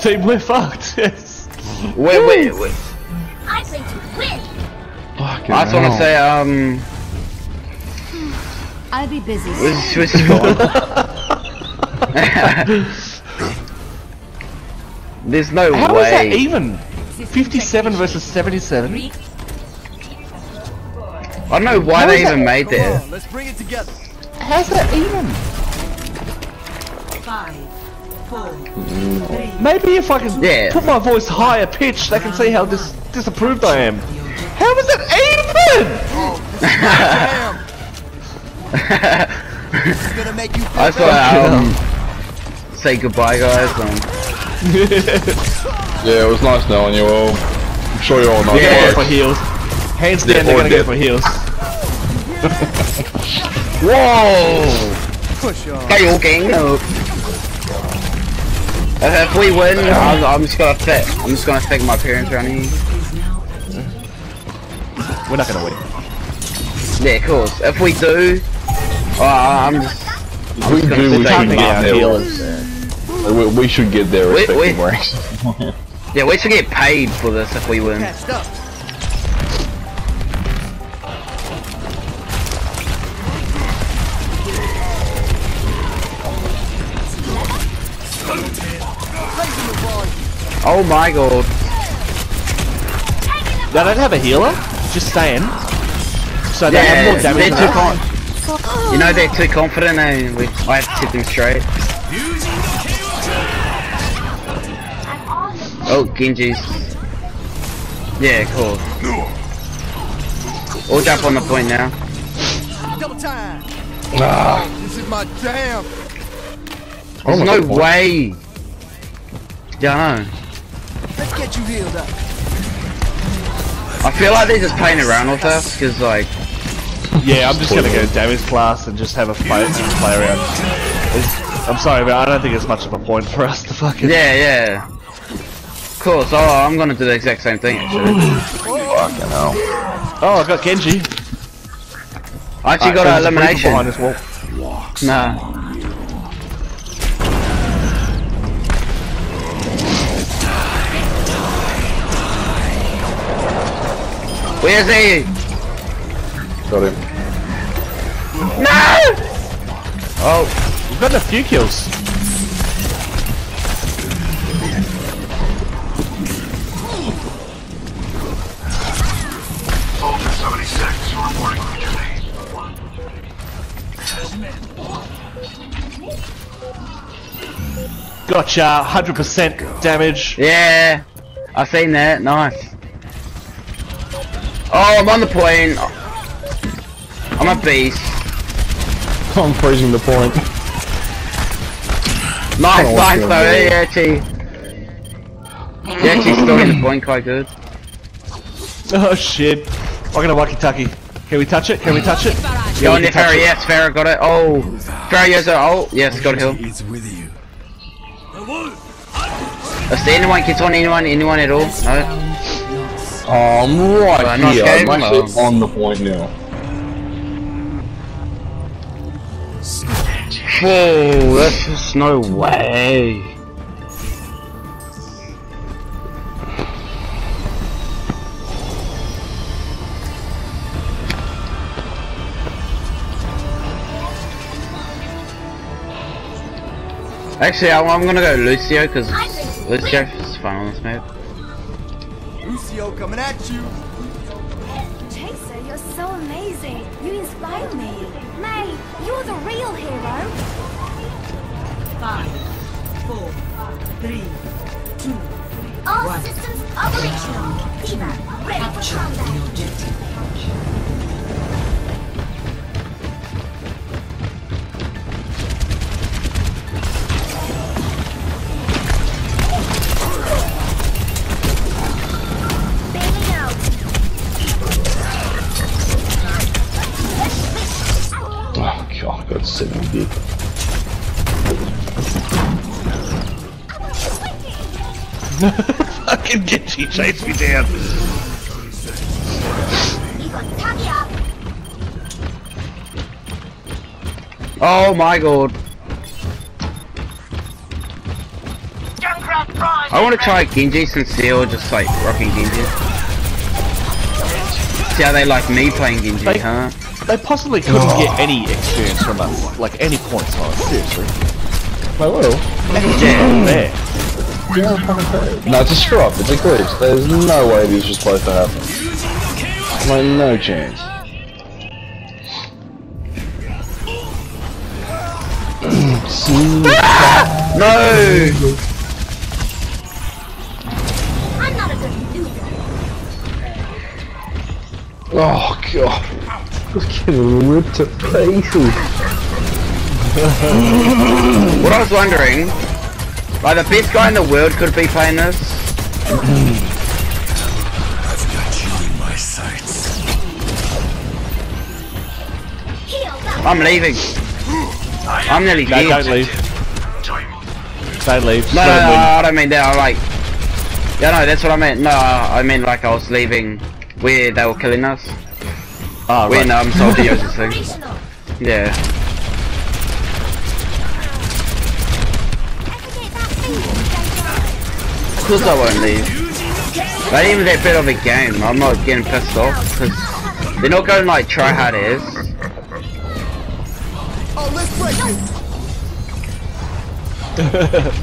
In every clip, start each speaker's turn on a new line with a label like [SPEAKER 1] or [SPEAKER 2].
[SPEAKER 1] Team, we're fucked. Yes.
[SPEAKER 2] Wait, wait, wait.
[SPEAKER 3] I think you win.
[SPEAKER 4] Fucking
[SPEAKER 2] I just want to say, um,
[SPEAKER 5] I'll be busy.
[SPEAKER 2] where's, where's Scott? There's no
[SPEAKER 1] How is that even? 57 versus 77?
[SPEAKER 2] I don't know why
[SPEAKER 1] How
[SPEAKER 2] they
[SPEAKER 1] is that-
[SPEAKER 2] even made that.
[SPEAKER 6] Let's bring it together.
[SPEAKER 1] How's that even?
[SPEAKER 7] Five, four,
[SPEAKER 1] Maybe if I can
[SPEAKER 2] Yeah.
[SPEAKER 1] put my voice higher pitch, they can see how dis disapproved I am. How is it
[SPEAKER 6] Damn. It's gonna make you
[SPEAKER 2] I just
[SPEAKER 6] better.
[SPEAKER 2] want to um, say goodbye, guys. Um,
[SPEAKER 4] Yeah, it was nice knowing you all. I'm sure you're all nice.
[SPEAKER 1] even?
[SPEAKER 2] Yeah.
[SPEAKER 1] Go for heels. Hands down,
[SPEAKER 4] Yeah,
[SPEAKER 1] they're gonna go for heels.
[SPEAKER 2] whoa!
[SPEAKER 6] Push on.
[SPEAKER 2] Hey, all gang. If we win, I'm, I'm just gonna fit. I'm just gonna fake my parents around here.
[SPEAKER 1] We're not gonna win.
[SPEAKER 2] Yeah, of course. If we do, uh, I'm just.
[SPEAKER 4] If we
[SPEAKER 2] gonna
[SPEAKER 4] do, we should get
[SPEAKER 1] get our
[SPEAKER 4] there. We, we should get their
[SPEAKER 2] Wait,
[SPEAKER 4] respective
[SPEAKER 2] wait.
[SPEAKER 4] ranks.
[SPEAKER 2] Yeah, we should get paid for this if we win. Oh my god.
[SPEAKER 1] They don't have a healer, just saying. So they have
[SPEAKER 2] Yeah,
[SPEAKER 1] more
[SPEAKER 2] they're
[SPEAKER 1] damage.
[SPEAKER 2] too
[SPEAKER 1] than us.
[SPEAKER 2] con- You know they're too confident and we, I have to set them straight. Oh, Genji's. Yeah, cool. We'll jump on the point now.
[SPEAKER 6] Double time.
[SPEAKER 4] Ah,
[SPEAKER 6] This is my jam.
[SPEAKER 2] There's
[SPEAKER 4] my
[SPEAKER 2] no
[SPEAKER 4] God.
[SPEAKER 2] way. Yeah, I know.
[SPEAKER 6] Let's get you healed up.
[SPEAKER 2] I feel like they're just playing around with us, cause like,
[SPEAKER 1] Yeah, I'm just gonna go damage class and just have a fight and play around. It's, I'm sorry, but I don't think it's much of a point for us to fucking.
[SPEAKER 2] yeah, yeah. Of course, oh, I'm gonna do the exact same thing actually.
[SPEAKER 4] fucking hell.
[SPEAKER 1] Oh, I've got Genji.
[SPEAKER 2] I actually
[SPEAKER 1] Alright,
[SPEAKER 2] got an elimination.
[SPEAKER 1] behind this wall.
[SPEAKER 2] Nah. Where's he?
[SPEAKER 4] Got him.
[SPEAKER 2] No! Oh,
[SPEAKER 1] We've got a few kills. Gotcha, 100% damage.
[SPEAKER 2] yeah. I've seen that. Nice. Oh, I'm on the point. I'm a beast.
[SPEAKER 4] I'm freezing the point.
[SPEAKER 2] Nice, nice though. Yeah, actually. Yeah, actually storing the point quite good.
[SPEAKER 1] Oh shit. I'm gonna walkie-talkie. Can we touch it? Can we touch it? We
[SPEAKER 2] on
[SPEAKER 1] can it.
[SPEAKER 2] Yes, Pharah got it. Oh, Pharah, yes, oh, yes, got a heal.
[SPEAKER 6] It's with you.
[SPEAKER 2] Is there anyone gets on anyone, anyone at all? No?
[SPEAKER 4] Oh, I'm right
[SPEAKER 2] not
[SPEAKER 4] here.
[SPEAKER 2] scared?
[SPEAKER 4] I'm actually on the point now.
[SPEAKER 2] Whoa, that's just no way. Actually, I'm, I'm gonna go Lucio because Lucio is fun on this map.
[SPEAKER 6] Lucio coming at you.
[SPEAKER 3] Chaser, you're so amazing. You inspire me. May, you're the real hero.
[SPEAKER 7] five, four, three, two,
[SPEAKER 3] All systems operational. Eva, ready for combat.
[SPEAKER 4] Oh god, I got seven big.
[SPEAKER 1] Fucking Genji chased me down.
[SPEAKER 2] Oh my god. I want to try Genji since Seal just like rocking Genji. See how they like me playing Genji,
[SPEAKER 1] They-
[SPEAKER 2] huh?
[SPEAKER 1] They possibly couldn't oh. get any experience from us, like any points on us, seriously.
[SPEAKER 4] I will.
[SPEAKER 2] Yeah.
[SPEAKER 1] There.
[SPEAKER 4] No, it's a screw up. It's a glitch. There's no way this was supposed to happen. Like, no chance.
[SPEAKER 2] No!
[SPEAKER 3] I'm not a good.
[SPEAKER 4] Oh, God. Just getting ripped to pieces.
[SPEAKER 2] What I was wondering, like the best guy in the world could be playing this.
[SPEAKER 3] Heal up.
[SPEAKER 2] I'm leaving. I'm nearly
[SPEAKER 1] No,
[SPEAKER 2] dead.
[SPEAKER 1] don't leave. Don't leave.
[SPEAKER 2] No, no, no. I don't mean that. I like. Yeah, no, that's what I meant. No, I mean like I was leaving where they were killing us.
[SPEAKER 1] Ah, right.
[SPEAKER 2] When um, Soldiers and things.
[SPEAKER 3] Operational.
[SPEAKER 2] Yeah.
[SPEAKER 3] Activate that.
[SPEAKER 2] Of course I won't leave. Not even that bit of a game. I'm not getting pissed off because they're not going like try hard as.
[SPEAKER 6] Oh, let's break it.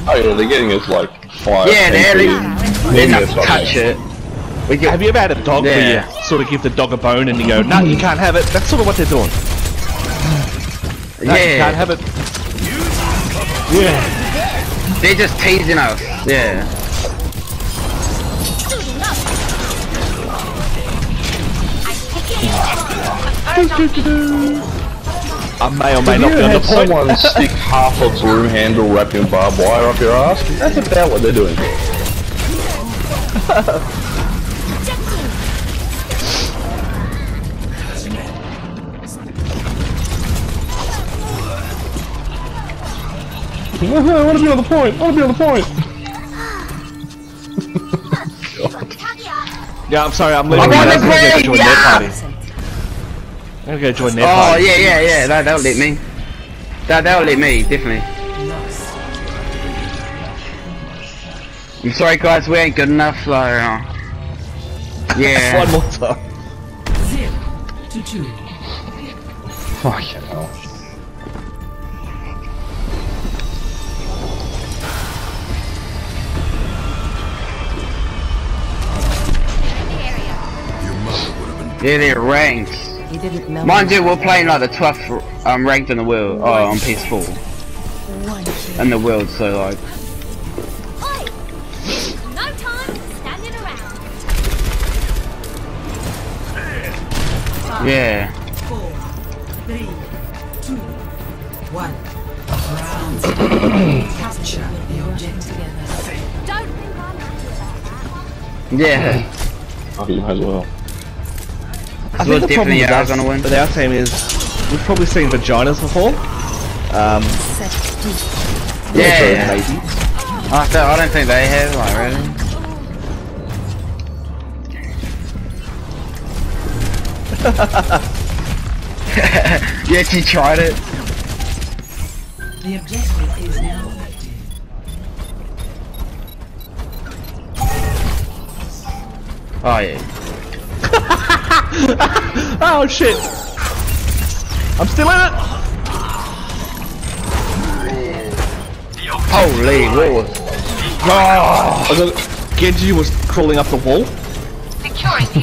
[SPEAKER 4] Oh, yeah, they're getting us like five.
[SPEAKER 2] Yeah, they're
[SPEAKER 4] ten
[SPEAKER 2] leaving. They
[SPEAKER 4] Then
[SPEAKER 2] not
[SPEAKER 4] they're
[SPEAKER 2] touch
[SPEAKER 4] fucking-
[SPEAKER 2] it. We get,
[SPEAKER 1] Have you ever had a dog where
[SPEAKER 2] Yeah.
[SPEAKER 1] you sort of give the dog a bone and you go, no, you can't have it? That's sort of what they're doing. No, you can't
[SPEAKER 2] yeah,
[SPEAKER 1] have it. Yeah.
[SPEAKER 2] they're just teasing us. Yeah.
[SPEAKER 3] I take it.
[SPEAKER 1] I may or may
[SPEAKER 4] Have
[SPEAKER 1] not
[SPEAKER 4] you
[SPEAKER 1] be on the point.
[SPEAKER 4] someone stick half a broom handle wrapped in barbed wire up your ass? That's about what they're doing. I want to be on the point. I want to be on the point.
[SPEAKER 1] Yeah, I'm sorry, I'm leaving.
[SPEAKER 2] I'm on
[SPEAKER 1] guys.
[SPEAKER 2] the
[SPEAKER 1] I'm gonna go
[SPEAKER 2] plane,
[SPEAKER 1] join their party. I'm gonna go join their
[SPEAKER 2] Oh
[SPEAKER 1] party.
[SPEAKER 2] yeah, yeah, yeah. That that'll let me. That that'll let me definitely. I'm sorry, guys. We ain't good enough. So, uh, yeah.
[SPEAKER 1] One more time.
[SPEAKER 7] Zero to two.
[SPEAKER 4] Fucking hell.
[SPEAKER 2] Yeah, they're ranked.
[SPEAKER 7] He didn't melt.
[SPEAKER 2] Mind you, we're playing like the 12th um, ranked in the world. Oh, on PS4. In the world, so like.
[SPEAKER 3] Oi! No time standing around.
[SPEAKER 2] Yeah.
[SPEAKER 7] Four, three, two, one. Round. Capture the object together.
[SPEAKER 3] Don't think I'm happy about that.
[SPEAKER 2] Yeah.
[SPEAKER 4] Fuck, you might as well.
[SPEAKER 1] I
[SPEAKER 2] So
[SPEAKER 1] think the problem
[SPEAKER 2] definitely
[SPEAKER 1] with
[SPEAKER 2] are
[SPEAKER 1] us,
[SPEAKER 2] gonna win.
[SPEAKER 1] with our team is we've probably seen vaginas before. Um,
[SPEAKER 2] Yeah.
[SPEAKER 1] so maybe.
[SPEAKER 2] I, th- I don't think they have, like, really. yeah, she tried it.
[SPEAKER 7] The objective is now active.
[SPEAKER 2] Oh, yeah.
[SPEAKER 1] Oh shit! I'm still in it.
[SPEAKER 2] Holy, was...
[SPEAKER 1] I got, Genji was crawling up the wall,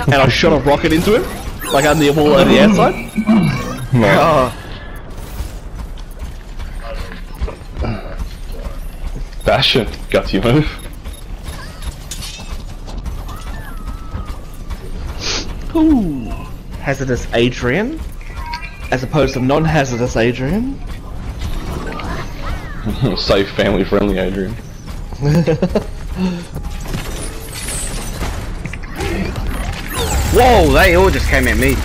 [SPEAKER 1] and I shot a rocket into him, like on the wall on the outside.
[SPEAKER 2] Oh,
[SPEAKER 4] Bastion. Gutsy move.
[SPEAKER 1] Ooh, hazardous Adrian, as opposed to non-hazardous Adrian.
[SPEAKER 4] Safe, family friendly, Adrian.
[SPEAKER 2] Whoa, they all just came at me.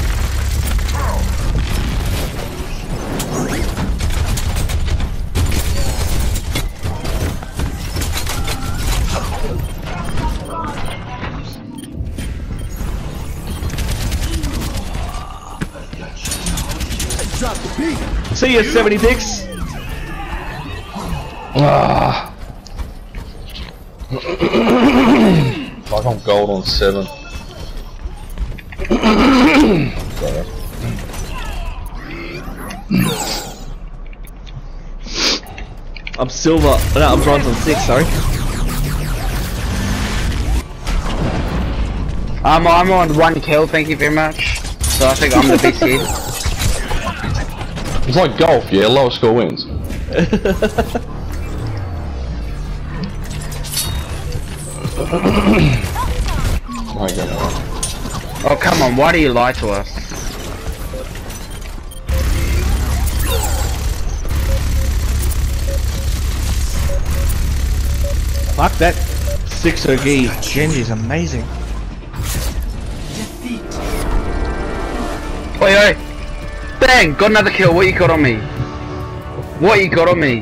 [SPEAKER 6] Drop the beat.
[SPEAKER 1] See ya, 70 dicks.
[SPEAKER 4] Ah. Like I'm gold on seven.
[SPEAKER 1] I'm silver. No, I'm bronze on six. Sorry.
[SPEAKER 2] I'm, I'm on one kill, thank you very much. So I think I'm the best here.
[SPEAKER 4] It's like golf, yeah. Lowest score wins. my god.
[SPEAKER 2] Oh come on, why do you lie to us?
[SPEAKER 1] Fuck that. Six OG. is amazing.
[SPEAKER 7] Defeat.
[SPEAKER 2] Oi oi! Bang! Got another kill, what you got on me? What you got on me?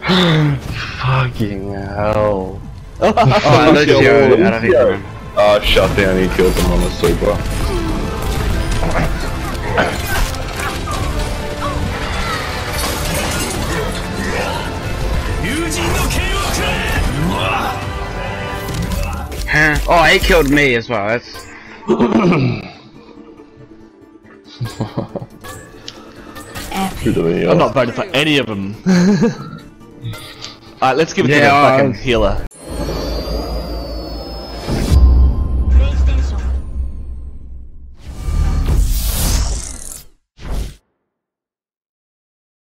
[SPEAKER 4] Fucking hell.
[SPEAKER 2] Oh, that's
[SPEAKER 1] Kill
[SPEAKER 2] you.
[SPEAKER 1] all.
[SPEAKER 2] I don't think so.
[SPEAKER 4] Oh, shut down, he killed them on the super.
[SPEAKER 2] Huh? Oh, he killed me as well. That's
[SPEAKER 1] I'm not voting for any of them. Alright, let's give it to
[SPEAKER 2] Yeah,
[SPEAKER 1] the fucking healer.